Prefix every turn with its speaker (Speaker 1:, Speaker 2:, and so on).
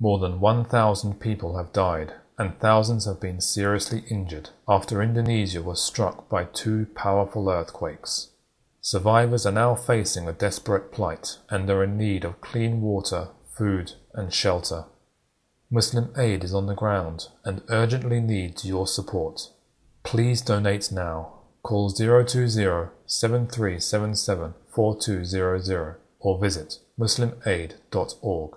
Speaker 1: More than 1,000 people have died and thousands have been seriously injured after Indonesia was struck by two powerful earthquakes. Survivors are now facing a desperate plight and are in need of clean water, food, and shelter. Muslim Aid is on the ground and urgently needs your support. Please donate now. Call 020 7377 4200 or visit muslimaid.org.